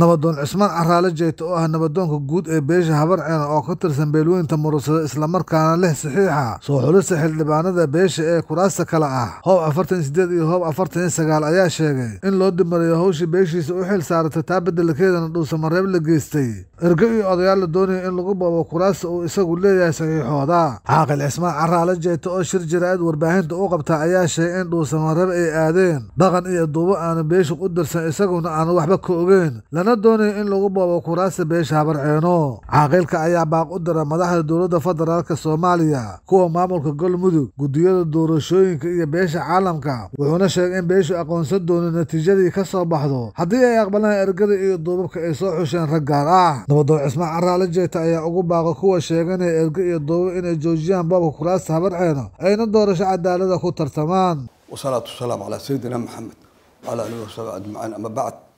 nabadoon cismaan caraale jeyte oo ah nabadoonka guud ee beesha habarceena oo ka tirsan beelweynta murugsada islamarkaana leh saxiixa soo xulista xildhibaanada beesha ee kuraasta kale ah. Hoob afartan sideed iyo hoob afartan sagaal ayaa sheegay in loo dimarayo howshii beeshiisa u xil saaratay taa beddelkeedana dhuusamareeb la geystay. Ergo iyo odayaal la doonaya in lagu boobo kuraasta uu isagu leeyahay saxiixooda. Caaqil cismaan caraale jeyte oo shir jaraa'id warbaahinta u qabta ayaa sheegay in dhuusamareeb ay aadeen. Dhaqan iyo duubo aanu beesha u dirsan isaguna aanu waxba ka ogeyn lana doonayo in lagu boobo kuraasta beesha habarceeno caaqilka ayaa baaq u dira madaxda dowladda federaalk soomaaliya kuwa maamulka galmudug guddiyada doorashooyinka iyo beesha caalamka wuxuuna sheegay in beeshu aqoonsan doono natiijadii ka soo baxdo. Haddii ay aqbalaan ergada iyo duubabka ay soo xusheen rag gaar ah. Nabadoon cismaan caraale jeeta ayaa ugu baaqo kuwa sheeganaya ergo iyo duubab inay joojiyaan boobka kuraasta habarceeno ayna doorasho cadaalada ku tartamaan. Wasalaatu wasalaamu calaa sayidina maxamed wacalaa alihi wasaxbi ajmaciin ama bacd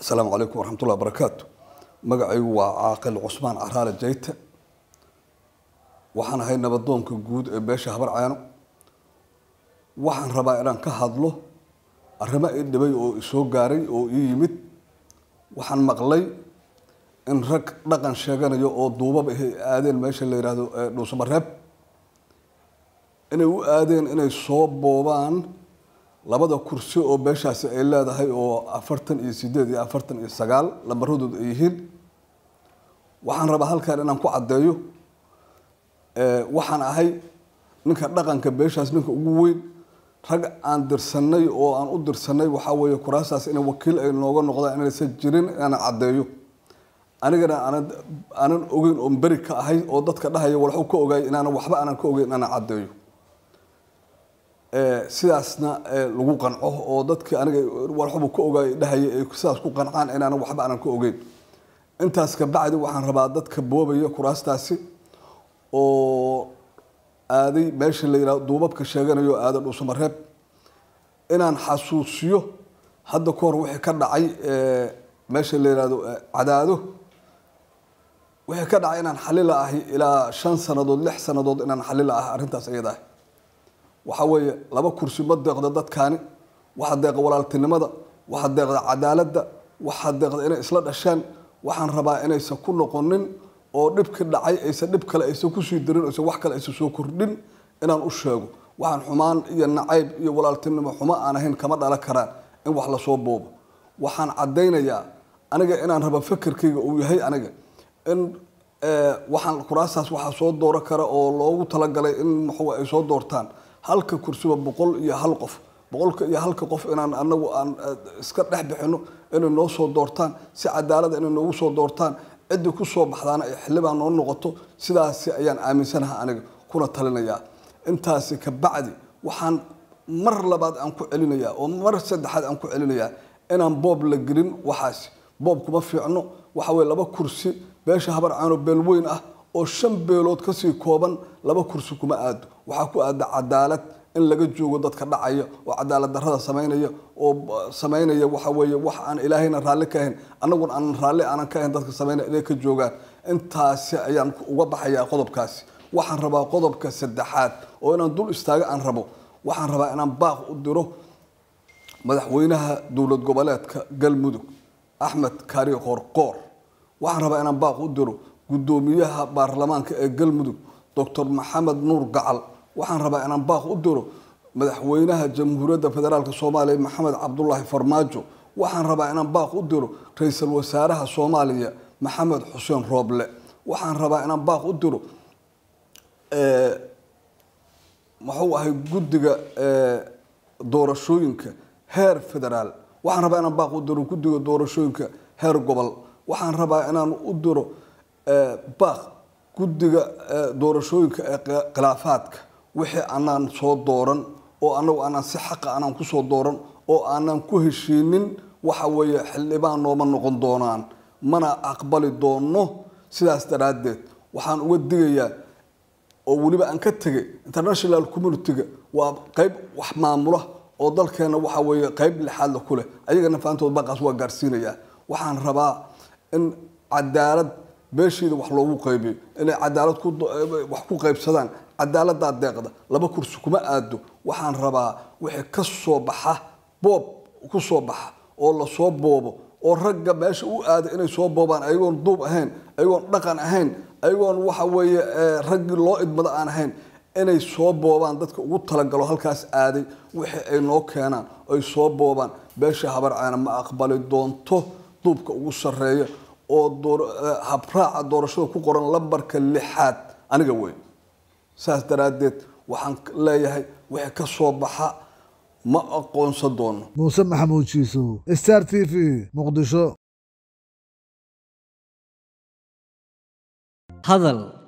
asalaamu calaykum waraxmatullahi barakaatu magacaygu waa caaqil cusmaan caraale jeyte waxaan ahay nabadoonka guud ee beesha habarceeno waxaan rabaa inaan ka hadlo arrimo ii dhibay oo isoo gaaray oo ii yimid. Waxaan maqlay in rag dhaqan sheeganayo oo duubab ahay aadeen meesha la yidhaahdo dhuusamareeb inay u aadeen inay soo boobaan labada kursi oo beeshaasi ay leedahay oo afartan iyo sideed iyo afartan iyo sagaal lambaradoodu ay yihiin waxaan rabaa halkan inaan ku caddeeyo waxaan ahay ninka dhaqanka beeshaas ninka ugu weyn rag aan dirsanay oo aan u dirsanay waxaa weeye kuraastaas inay wakiil ay nooga noqdaan inaysan jirin inaan caddeeyo. Anigana aanan aanan ogeyn oon beri ka ahay oo dadka dhahaya walxu ka ogaay inaanan waxba aanan ka ogeyn inaanan caddeeyo sidaasna lagu qanco oo dadkii aniga walxubu ka ogaay dhahaya ay sidaas ku qancaan inaanan waxba aanan ka ogeyn intaas ka bacdi waxaan rabaa dadka boobaya kuraastaasi oo aaday meesha la yihahdo duubabka sheeganayo aada dhuusamareeb inaan xasuusiyo hadda ka hor wixii ka dhacay meesha la yihahdo cadaado. Wixii ka dhacay inaan xalila ahay ilaa shan sanadood lix sanadood inaan xalila ahay arrintaas iyada ah waxaa weeye laba kursi ma deeqda dadkaani. Waxaa deeqa walaaltinimada. Waxaa deeqda cadaaladda. Waxaa deeqda inay isla dhasheen waxaan rabaa inaysan ku noqonin oo dhibki dhacay aysan dhib kale aysan ku sii darin aysan wax kale aysan soo kordhin inaan u sheego. Waxaan xumaan iyo nacayb iyo walaaltinimo xumo aan ahayn kama dhalan karaan in wax la soo boobo. Waxaan caddaynayaa aniga inaan raba fakerkayga uu yahay aniga in waxaan kuraastaas waxaa soo dooro kara oo loogu talagalay in maxuu ay soo doortaan halka kursiba boqol iyo hal qof boqolka iyo halka qof inaan anagu aan iska dhex bixino inay noo soo doortaan si cadaalada inay noogu soo doortaan ciddii ku soo baxdaana ay xildhibaan noo noqoto sidaasi ayaan aaminsanaha aniga kuna talinayaa. Intaasi ka bacdi waxaan mar labaad aan ku celinayaa oo mar saddexaad aan ku celinayaa inaan boob la gelin waxaasi boob kuma fiicno waxa weye laba kursi beesha habar caano beel weyn ah oo shan beelood ka sii kooban laba kursi kuma aado. Waxaa ku aada cadaalad in laga joogo dadka dhacaya oo cadaalad darrada samaynaya oo samaynaya waxa wax aan ilaahayna raalli ka ahayn annaguna aanan raalli aanan ka ahayn dadka samaynaya inay ka joogaan. Intaasi ayaan uga baxayaa qodobkaasi. Waxaan rabaa qodobka saddexaad oo inaan dul istaaga aan rabo. Waxaan rabaa inaan baaq u diro madaxweynaha dowlad goboleedka galmudug axmed kari qoorqoor waxaan rabaa inaan baaq u diro guddoomiyaha baarlamaanka ee galmudug doctor maxamed nuur gacal. Waxaan rabaa inaan baaq u diro madaxweynaha jamhuuriyadda federaalk soomaaliya maxamed cabdulaahi farmaajo. Waxaan rabaa inaan baaq u diro ra'iisul wasaaraha soomaaliya maxamed xuseen rooble. Waxaan rabaa inaan baaq u diro muxuu ahay guddiga doorashooyinka heer federaal. Waxaan rabaa inaan baaq u diro guddiga doorashooyinka heer gobol. Waxaan rabaa inaan u diro baaq guddiga doorashooyinka ee khilaafaadka. Wixii aanaan soo dooran oo anagu aanaan si xaqa aanaan ku soo dooran oo aanaan ku heshiinin waxa weeye xildhibaan nooma noqon doonaan. Mana aqbali doono sidaas daraaddeed. Waxaan uga digayaa oo weliba aan ka tegay international community-ga waa qeyb wax maamula oo dalkeena waxa weeye qeyb lixaadla ku leh. Ayagana faantood baaqaas waa gaarsiinayaa. Waxaan rabaa in cadaalad beeshiida wax loogu qaybiyo. Inay cadaalad wax ku qaybsadaan cadaaladaa deeqda. Laba kursi kuma aado waxaan rabaa wixii ka soo baxa boob ku soo baxa oo la soo boobo oo ragga meesha u aaday inay soo boobaan ayagoon duub ahayn ayagoon dhaqan ahayn ayagoon waxa weeye raggii loo idmado aan ahayn inay soo boobaan. Dadka ugu talagalo halkaas aaday wixii ay noo keenaan ay soo boobaan. Beesha habarceena ma aqbali doonto? Duubka ugu sarreeya oo habraaca doorashada ku qoran lambarka lixaad. Aniga weyn. Saas daraaddeed waxaan leeyahay wixii ka soo baxa ma aqoonsan doono. Muuse maxamuud jiisow star t v muqdisho. Hadal